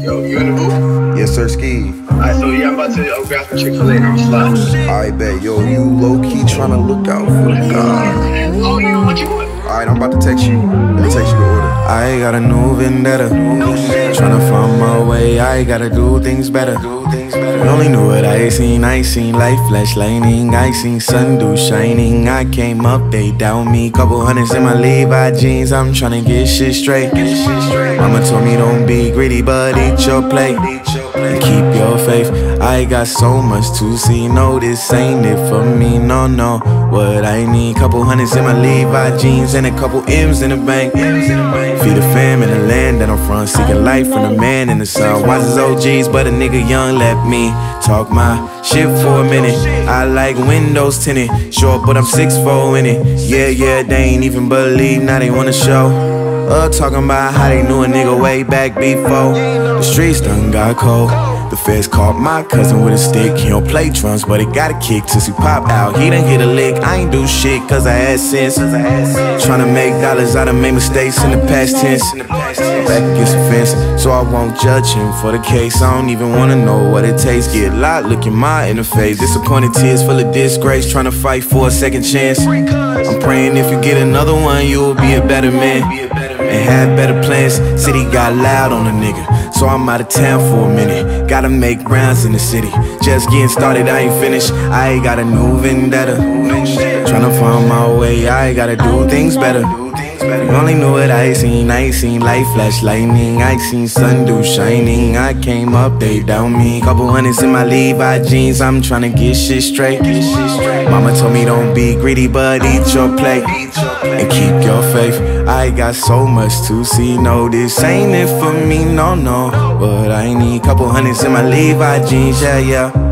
Yo, you in the booth? Yes, sir, Ski. Alright, so yeah, I'm about to uh, grab some Chick-fil-A and I'm sliding. I bet, yo, you low key trying to look out for the guy. Oh, you what you want? Alright, I'm about to text you. Let me text you the order. I got a new vendetta. Tryna find my way, I gotta do things better. You only knew what I seen, I seen life flash lightning, I seen sun do shining. I came up, they doubt me. Couple hundreds in my Levi jeans, I'm tryna get shit straight. Mama told me don't be greedy, but eat your plate. Keep your faith. I got so much to see. No, this ain't it for me. No, no. What I need, couple hundreds in my Levi jeans and a couple M's in the bank. Feed the fam in the land that I'm from. Seeking life from the man in the sun. Wise as OGs, but a nigga young. Let me talk my shit for a minute. I like windows tinted. Short, but I'm 6'4 in it. Yeah, yeah, they ain't even believe. Now they wanna show. Uh, talking about how they knew a nigga way back before. The streets done got cold. The feds caught my cousin with a stick. He don't play drums, but he got a kick he pop out. He done hit a lick. I ain't do shit cause I had sense. Tryna make dollars, I done made mistakes in the past tense. Back against the fence, so I won't judge him for the case. I don't even wanna know what it takes. Get lot, look in my interface. Disappointed tears full of disgrace. Tryna fight for a second chance. I'm praying if you get another one, you will be a better man and had better plans. City got loud on a nigga, so I'm out of town for a minute. Gotta make rounds in the city. Just getting started, I ain't finished. I ain't got a new vendetta. Tryna find my way, I gotta do things better. You only know what I seen, I seen light flash lightning, I seen sun do shining. I came up, they down me. Couple hundreds in my Levi jeans, I'm tryna get shit straight. Mama told me don't be greedy, but eat your plate and keep your faith. I got so much to see, no, this ain't it for me, no, no. But I ain't need couple hundreds in my Levi jeans, yeah, yeah.